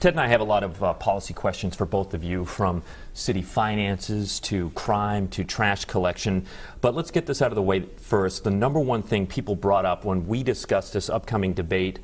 Ted and I have a lot of uh, policy questions for both of you, from city finances to crime to trash collection. But let's get this out of the way first. The number one thing people brought up when we discussed this upcoming debate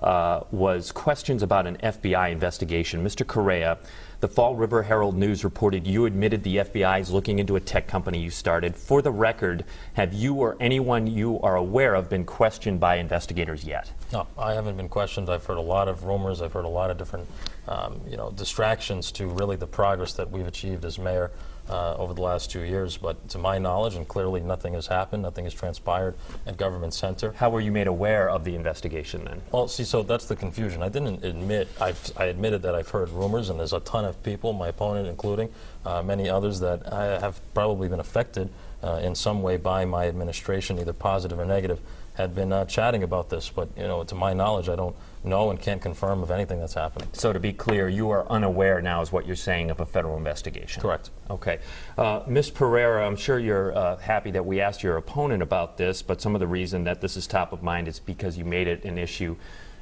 uh, was questions about an FBI investigation. Mr. Correia, the Fall River Herald News reported you admitted the FBI is looking into a tech company you started. For the record, have you or anyone you are aware of been questioned by investigators yet? No, I haven't been questioned. I've heard a lot of rumors. I've heard a lot of different, um, you know, distractions to really the progress that we've achieved as mayor uh, over the last two years. But to my knowledge, and clearly nothing has happened, nothing has transpired at Government Center. How were you made aware of the investigation then? Well, see, so that's the confusion. I didn't admit, I've, I admitted that I've heard rumors, and there's a ton of people, my opponent including, uh, many others that I have probably been affected uh, in some way by my administration, either positive or negative had been uh, chatting about this, but you know, to my knowledge, I don't know and can't confirm of anything that's happening. So to be clear, you are unaware now, is what you're saying, of a federal investigation. Correct. Okay, uh, Ms. Pereira, I'm sure you're uh, happy that we asked your opponent about this, but some of the reason that this is top of mind is because you made it an issue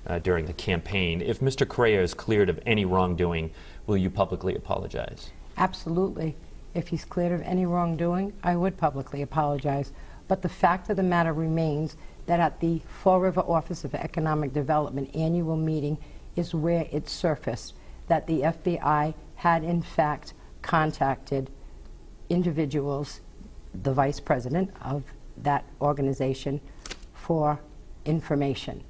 uh, during the campaign. If Mr. Correia is cleared of any wrongdoing, will you publicly apologize? Absolutely. If he's cleared of any wrongdoing, I would publicly apologize. But the fact of the matter remains that at the Fall River Office of Economic Development annual meeting is where it surfaced that the FBI had in fact contacted individuals, the vice president of that organization, for information.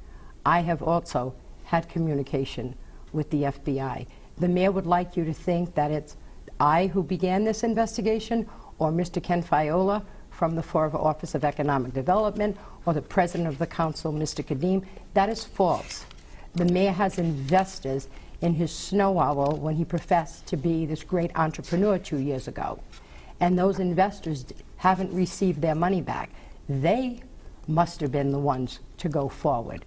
I have also had communication with the FBI. The mayor would like you to think that it's I who began this investigation or Mr. Ken Fiola from the River Office of Economic Development or the president of the council, Mr. Cadime. That is false. The mayor has investors in his SnoOwl when he professed to be this great entrepreneur two years ago. And those investors haven't received their money back. They must have been the ones to go forward.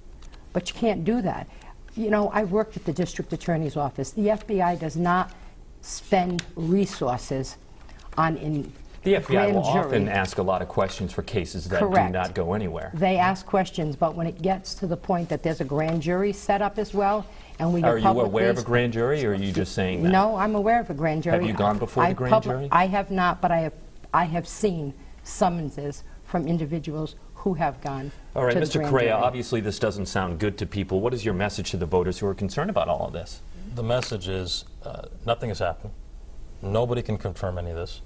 But you can't do that. You know, I worked at the district attorney's office. The FBI does not spend resources on in the FBI grand will jury. often ask a lot of questions for cases that Correct. do not go anywhere. They ask questions, but when it gets to the point that there's a grand jury set up as well, and we Are get you aware of a grand jury, or are you just saying that? No, I'm aware of a grand jury. Have you gone before I the grand jury? I have not, but I have, I have seen summonses from individuals who have gone All right, to the Mr. grand Correia, jury. obviously this doesn't sound good to people. What is your message to the voters who are concerned about all of this? The message is uh, nothing has happened. Nobody can confirm any of this.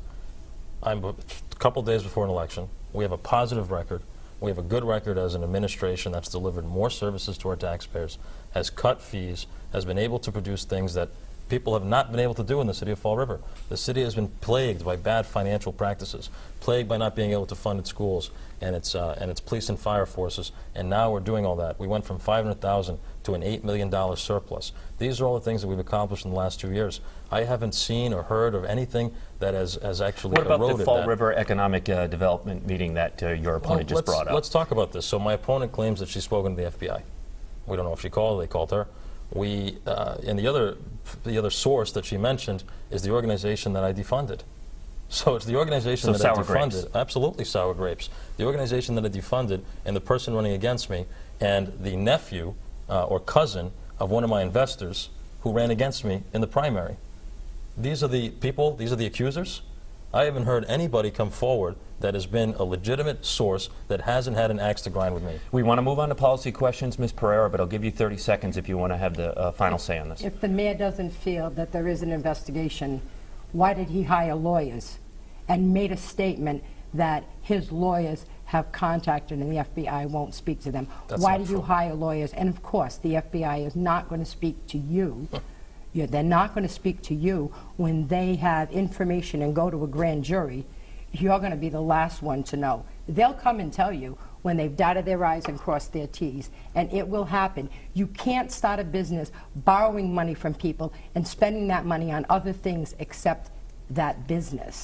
I'm a couple days before an election. We have a positive record. We have a good record as an administration that's delivered more services to our taxpayers, has cut fees, has been able to produce things that people have not been able to do in the city of Fall River. The city has been plagued by bad financial practices, plagued by not being able to fund its schools and its uh, and its police and fire forces. And now we're doing all that. We went from 500,000 to an $8 million surplus. These are all the things that we've accomplished in the last two years. I haven't seen or heard of anything that has, has actually What about eroded the Fall that. River Economic uh, Development meeting that uh, your opponent Well, just brought up? Let's talk about this. So my opponent claims that she's spoken to the FBI. We don't know if she called. They called her. We uh, and the other the other source that she mentioned is the organization that I defunded. So it's the organization So that I defunded. grapes. Absolutely sour grapes. The organization that I defunded and the person running against me and the nephew uh, or cousin of one of my investors who ran against me in the primary. These are the people, these are the accusers. I haven't heard anybody come forward that has been a legitimate source that hasn't had an axe to grind with me. we want to move on to policy questions, Ms. Pereira, but I'll give you 30 seconds if you want to have the uh, final say on this. If the mayor doesn't feel that there is an investigation, why did he hire lawyers and made a statement that his lawyers have contacted and the FBI won't speak to them? That's Why not do you hire lawyers? And of course, the FBI is not going to speak to you. Yeah, they're not going to speak to you when they have information and go to a grand jury. You're going to be the last one to know. They'll come and tell you when they've dotted their I's and crossed their T's, and it will happen. You can't start a business borrowing money from people and spending that money on other things except that business.